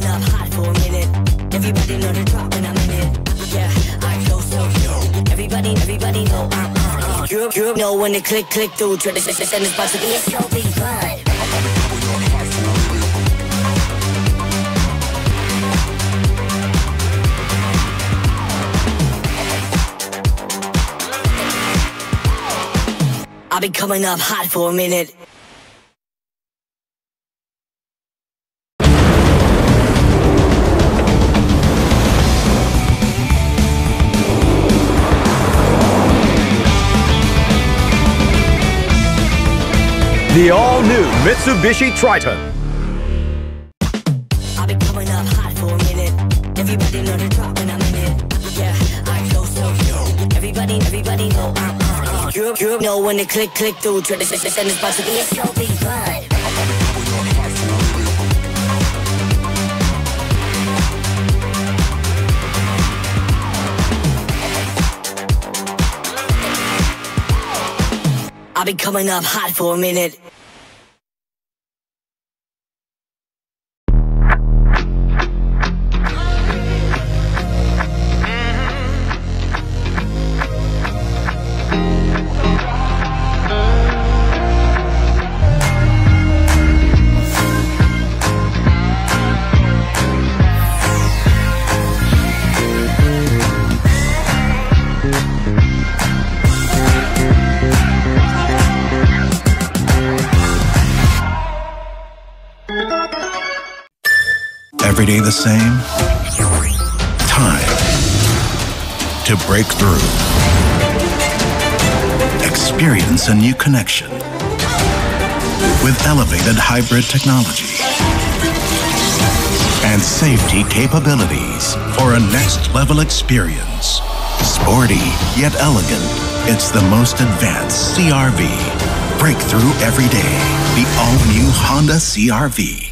up hot for a minute. Everybody know the drop when I'm in it. Yeah, I go so. Everybody, everybody know I'm. You, you know when it click, click through. Try to send this about to be a slow beat, but. I'll be coming up hot for a minute. The all-new Mitsubishi Triton. I'll be coming up hot for a minute. Everybody know the drop when I'm in it. Yeah, I so yo. Everybody, everybody know I'm on. Know when click, click through. Try to send this about to. I'll be coming up hot for a minute. Every day the same? Time to break through. Experience a new connection with elevated hybrid technology and safety capabilities for a next level experience. Sporty yet elegant, it's the most advanced CRV. Breakthrough every day. The all new Honda CRV.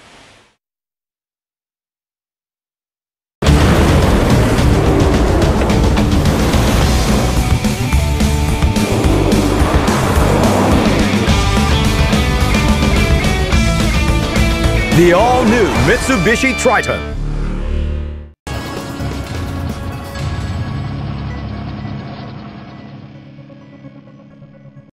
The all-new Mitsubishi Triton.